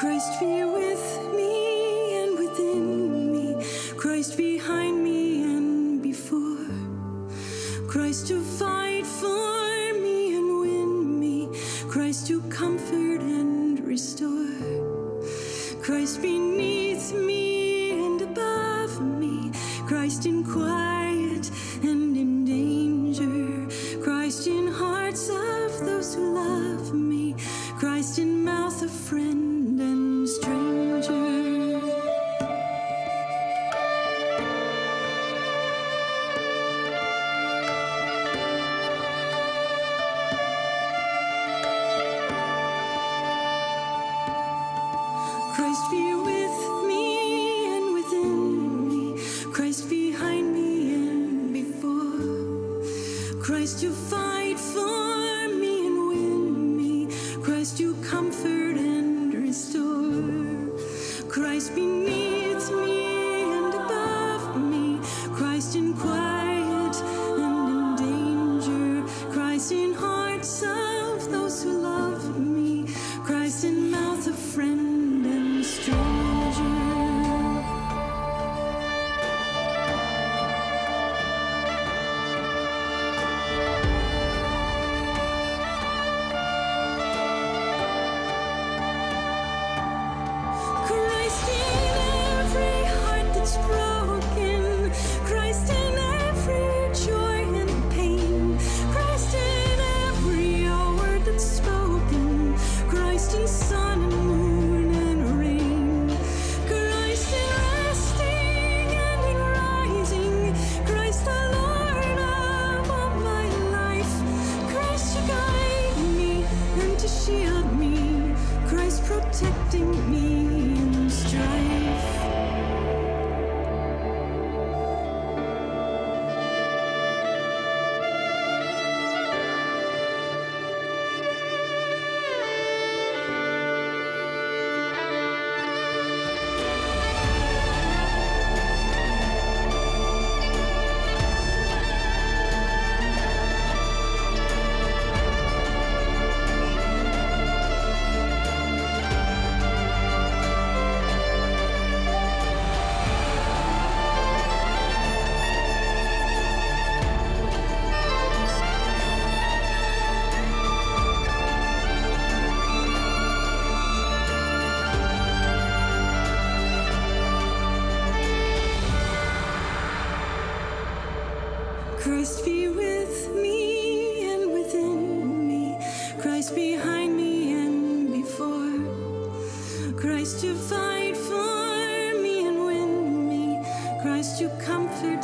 Christ be with me and within me, Christ behind me and before, Christ to fight for me and win me, Christ to comfort and restore, Christ beneath me and above me, Christ in quiet and in danger, Christ in hearts of those who love me, Christ in mouth of friend Christ be with that's Christ be with me and within me, Christ behind me and before, Christ to fight for me and win me, Christ to comfort.